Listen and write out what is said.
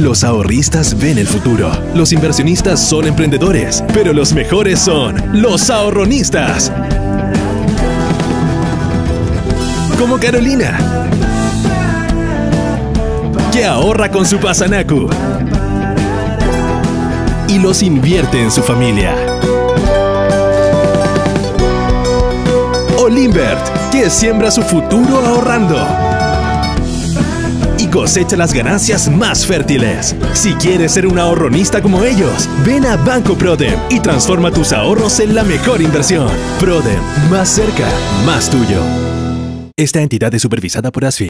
Los ahorristas ven el futuro. Los inversionistas son emprendedores. Pero los mejores son los ahorronistas. Como Carolina. Que ahorra con su Pasanacu. Y los invierte en su familia. O Limbert, que siembra su futuro ahorrando cosecha las ganancias más fértiles. Si quieres ser un ahorronista como ellos, ven a Banco Prodem y transforma tus ahorros en la mejor inversión. Prodem, más cerca, más tuyo. Esta entidad es supervisada por ASFI.